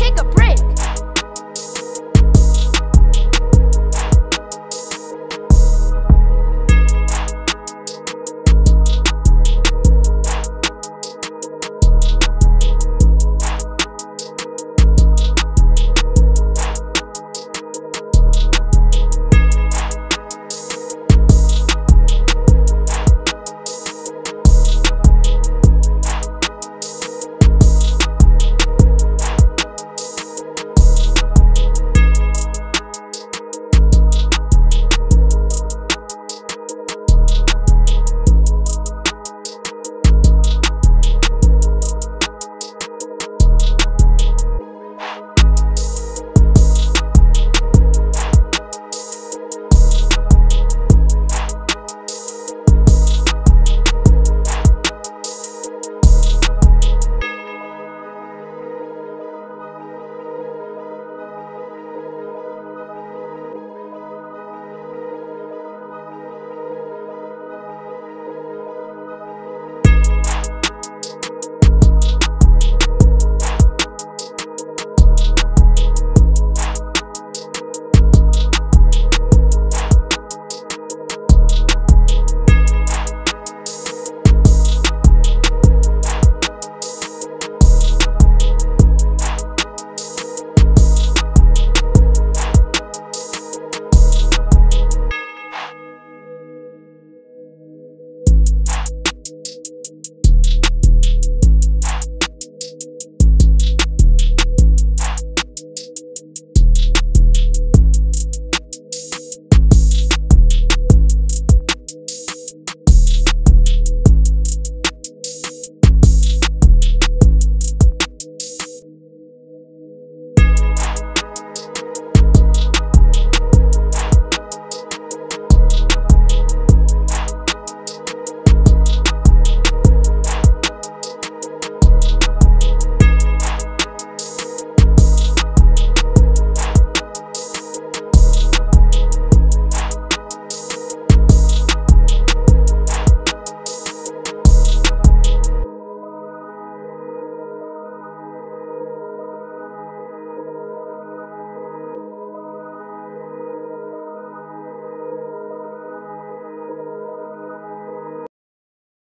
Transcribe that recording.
take a break.